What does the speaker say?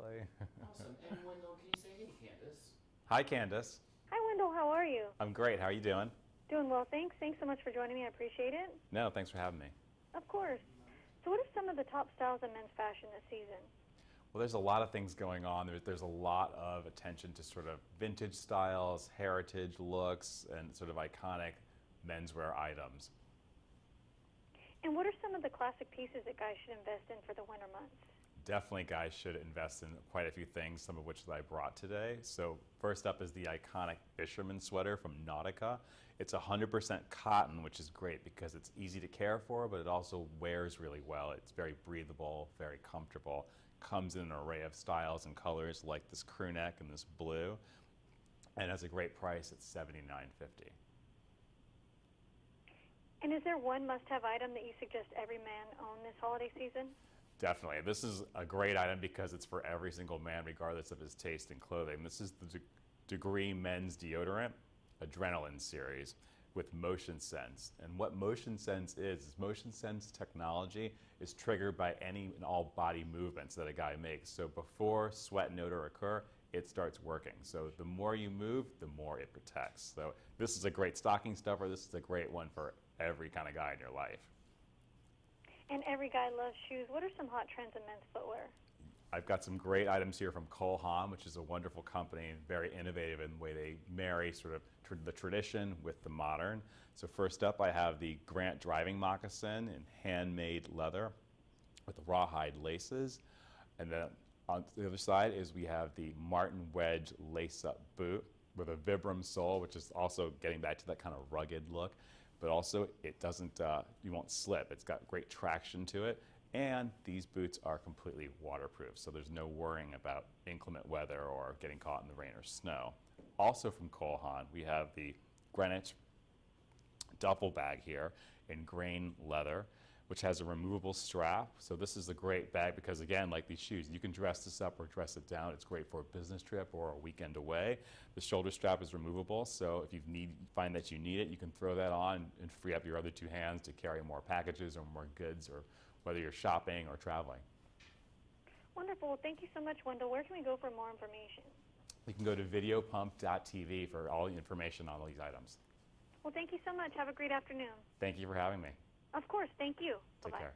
exactly. Awesome. And Wendell, can you say hey, Candace? Hi, Candace. Hi, Wendell. How are you? I'm great. How are you doing? Doing well, thanks. Thanks so much for joining me. I appreciate it. No, thanks for having me. Of course. So, what are some of the top styles in men's fashion this season? Well, there's a lot of things going on. There's, there's a lot of attention to sort of vintage styles, heritage looks, and sort of iconic menswear items. And what are some of the classic pieces that guys should invest in for the winter months? Definitely, guys should invest in quite a few things, some of which that I brought today. So, first up is the iconic fisherman sweater from Nautica. It's 100% cotton, which is great because it's easy to care for, but it also wears really well. It's very breathable, very comfortable. Comes in an array of styles and colors, like this crew neck and this blue, and has a great price at $79.50. And is there one must have item that you suggest every man own this holiday season? Definitely. This is a great item because it's for every single man, regardless of his taste in clothing. This is the De- Degree Men's Deodorant Adrenaline Series with Motion Sense. And what Motion Sense is, is Motion Sense technology is triggered by any and all body movements that a guy makes. So before sweat and odor occur, it starts working. So the more you move, the more it protects. So this is a great stocking stuffer. This is a great one for every kind of guy in your life. And every guy loves shoes. What are some hot trends in men's footwear? I've got some great items here from Cole Haan, which is a wonderful company and very innovative in the way they marry sort of tr- the tradition with the modern. So first up, I have the Grant driving moccasin in handmade leather with rawhide laces, and then on the other side is we have the Martin Wedge lace-up boot with a Vibram sole, which is also getting back to that kind of rugged look. But also, it doesn't, uh, you won't slip. It's got great traction to it. And these boots are completely waterproof, so there's no worrying about inclement weather or getting caught in the rain or snow. Also from Cole Haan, we have the Greenwich duffel bag here in grain leather, which has a removable strap. So this is a great bag because again, like these shoes, you can dress this up or dress it down. It's great for a business trip or a weekend away. The shoulder strap is removable, so if you need find that you need it, you can throw that on and free up your other two hands to carry more packages or more goods or whether you're shopping or traveling. Wonderful. Thank you so much, Wendell. Where can we go for more information? You can go to videopump.tv for all the information on all these items. Well, thank you so much. Have a great afternoon. Thank you for having me. Of course. Thank you. Take Bye-bye. care.